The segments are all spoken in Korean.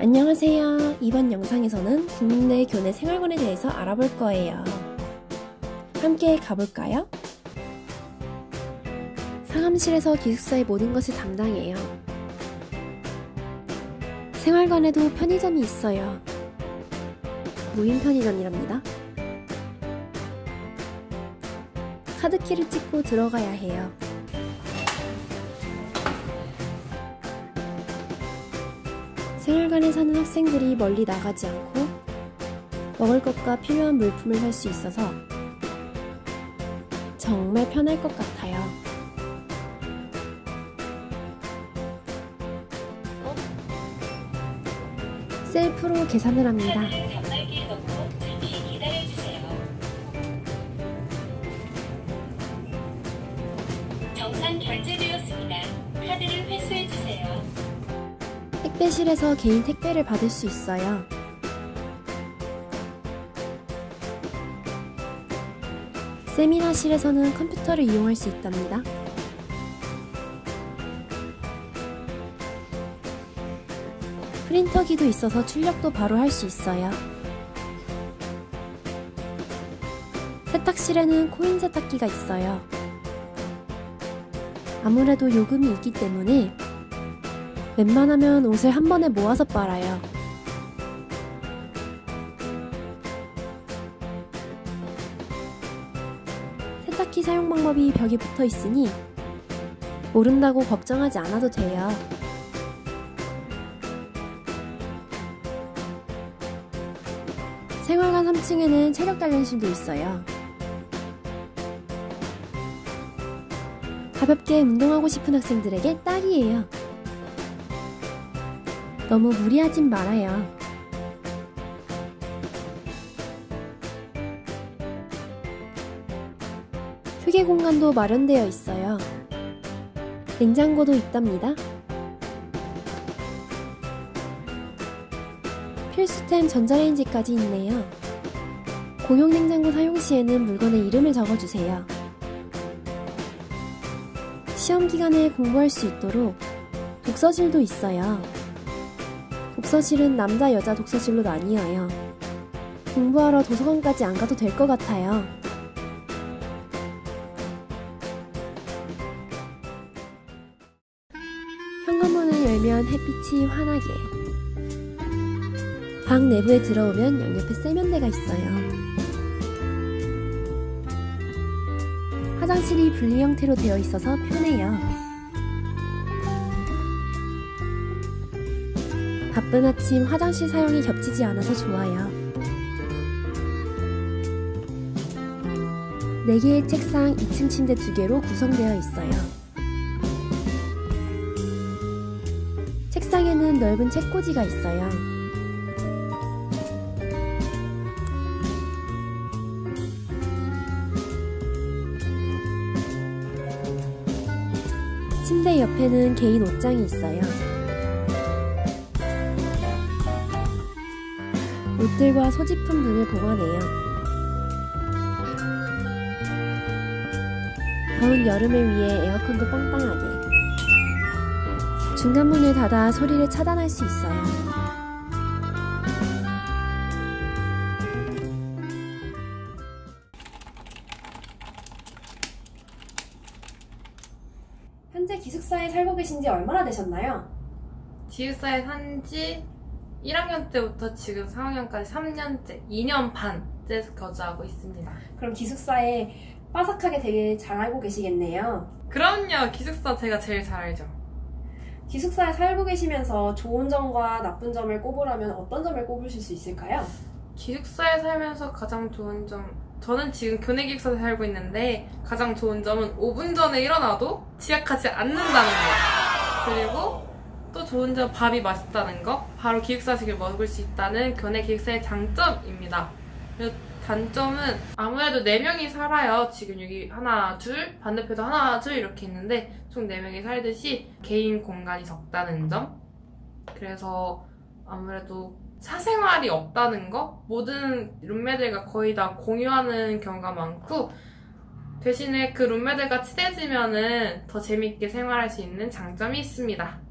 안녕하세요. 이번 영상에서는 국내 교내 생활관에 대해서 알아볼 거예요. 함께 가볼까요? 상암실에서 기숙사의 모든 것을 담당해요. 생활관에도 편의점이 있어요. 무인 편의점이랍니다. 카드키를 찍고 들어가야 해요. 생활관에 사는 학생들이 멀리 나가지 않고 먹을 것과 필요한 물품을 살 수 있어서 정말 편할 것 같아요. 셀프로 계산을 합니다. 정상 결제되었습니다. 택배실에서 개인 택배를 받을 수 있어요. 세미나실에서는 컴퓨터를 이용할 수 있답니다. 프린터기도 있어서 출력도 바로 할 수 있어요. 세탁실에는 코인 세탁기가 있어요. 아무래도 요금이 있기 때문에 웬만하면 옷을 한 번에 모아서 빨아요. 세탁기 사용 방법이 벽에 붙어 있으니 모른다고 걱정하지 않아도 돼요. 생활관 3층에는 체력 단련실도 있어요. 가볍게 운동하고 싶은 학생들에게 딱이에요. 너무 무리하진 말아요. 휴게 공간도 마련되어 있어요. 냉장고도 있답니다. 필수템 전자레인지까지 있네요. 공용 냉장고 사용 시에는 물건의 이름을 적어주세요. 시험 기간에 공부할 수 있도록 독서실도 있어요. 독서실은 남자 여자 독서실로 나뉘어요. 공부하러 도서관까지 안 가도 될 것 같아요. 현관문을 열면 햇빛이 환하게. 방 내부에 들어오면 양옆에 세면대가 있어요. 화장실이 분리 형태로 되어 있어서 편해요. 바쁜 아침 화장실 사용이 겹치지 않아서 좋아요. 4개의 책상 2층 침대 2개로 구성되어 있어요. 책상에는 넓은 책꽂이가 있어요. 침대 옆에는 개인 옷장이 있어요. 옷들과 소지품 등을 보관해요. 더운 여름을 위해 에어컨도 빵빵하게. 중간 문을 닫아 소리를 차단할 수 있어요. 현재 기숙사에 살고 계신 지 얼마나 되셨나요? 기숙사에 산지 1학년 때부터 지금 4학년까지 3년째, 2년 반째 거주하고 있습니다. 그럼 기숙사에 빠삭하게 되게 잘 알고 계시겠네요. 그럼요, 기숙사 제가 제일 잘 알죠. 기숙사에 살고 계시면서 좋은 점과 나쁜 점을 꼽으라면 어떤 점을 꼽으실 수 있을까요? 기숙사에 살면서 가장 좋은 점, 저는 지금 교내 기숙사에 살고 있는데 가장 좋은 점은 5분 전에 일어나도 지각하지 않는다는 거. 그리고 또 좋은 점 밥이 맛있다는 거. 바로 기숙사식을 먹을 수 있다는 교내 기숙사의 장점입니다. 그리고 단점은 아무래도 4명이 살아요. 지금 여기 하나, 둘, 반대편도 하나, 둘 이렇게 있는데 총 4명이 살듯이 개인 공간이 적다는 점. 그래서 아무래도 사생활이 없다는 거? 모든 룸메들과 거의 다 공유하는 경우가 많고 대신에 그 룸메들과 친해지면은 더 재밌게 생활할 수 있는 장점이 있습니다.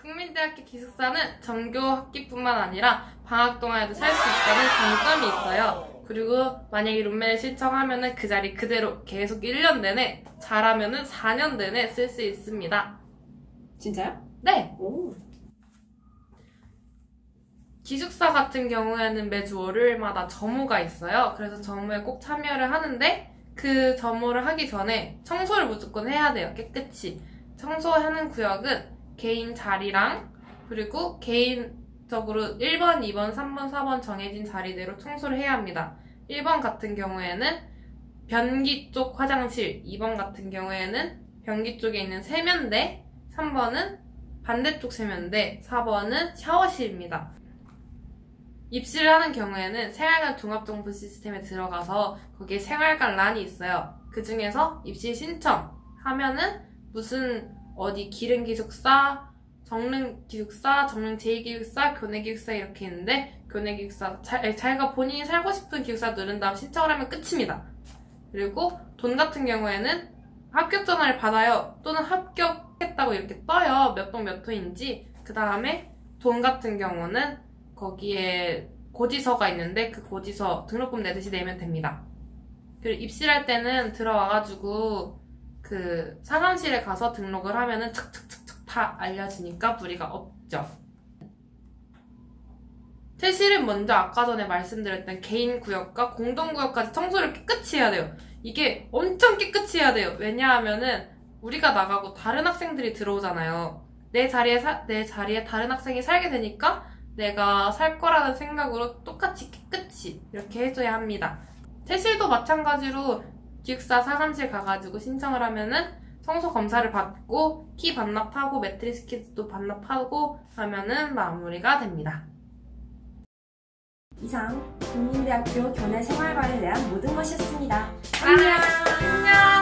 국민대학교 기숙사는 정교 학기뿐만 아니라 방학 동안에도 살 수 있다는 장점이 있어요. 그리고 만약에 룸메를 신청하면은 그 자리 그대로 계속 1년 내내 잘하면 은 4년 내내 쓸 수 있습니다. 진짜요? 네! 오. 기숙사 같은 경우에는 매주 월요일마다 점호가 있어요. 그래서 점호에 꼭 참여를 하는데 그 점호를 하기 전에 청소를 무조건 해야 돼요. 깨끗이. 청소하는 구역은 개인 자리랑 그리고 개인적으로 1번, 2번, 3번, 4번 정해진 자리대로 청소를 해야 합니다. 1번 같은 경우에는 변기 쪽 화장실, 2번 같은 경우에는 변기 쪽에 있는 세면대, 3번은 반대쪽 세면대, 4번은 샤워실입니다. 입시를 하는 경우에는 생활관 종합정보 시스템에 들어가서 거기에 생활관 란이 있어요. 그 중에서 입시 신청 하면은 무슨 어디 기른 기숙사, 정릉 기숙사, 정릉 제2기숙사, 교내 기숙사 이렇게 있는데 교내 기숙사 자, 자기가 본인이 살고 싶은 기숙사 누른 다음 신청을 하면 끝입니다. 그리고 돈 같은 경우에는 합격 전화를 받아요. 또는 합격했다고 이렇게 떠요. 몇 동 몇 호인지. 그 다음에 돈 같은 경우는 거기에 고지서가 있는데 그 고지서 등록금 내듯이 내면 됩니다. 그리고 입시를 할 때는 들어와가지고 그 사감실에 가서 등록을 하면은 척척척척 다 알려지니까 무리가 없죠. 퇴실은 먼저 아까 전에 말씀드렸던 개인 구역과 공동 구역까지 청소를 깨끗이 해야 돼요. 이게 엄청 깨끗이 해야 돼요. 왜냐하면은 우리가 나가고 다른 학생들이 들어오잖아요. 내 자리에 사- 내 자리에 다른 학생이 살게 되니까 내가 살 거라는 생각으로 똑같이 깨끗이 이렇게 해줘야 합니다. 퇴실도 마찬가지로 기숙사 사감실 가가지고 신청을 하면은 청소 검사를 받고 키 반납하고 매트리스 키트도 반납하고 하면은 마무리가 됩니다. 이상 국민대학교 교내 생활관에 대한 모든 것이었습니다. 안녕!